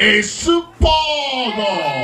esse povo.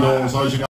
virou um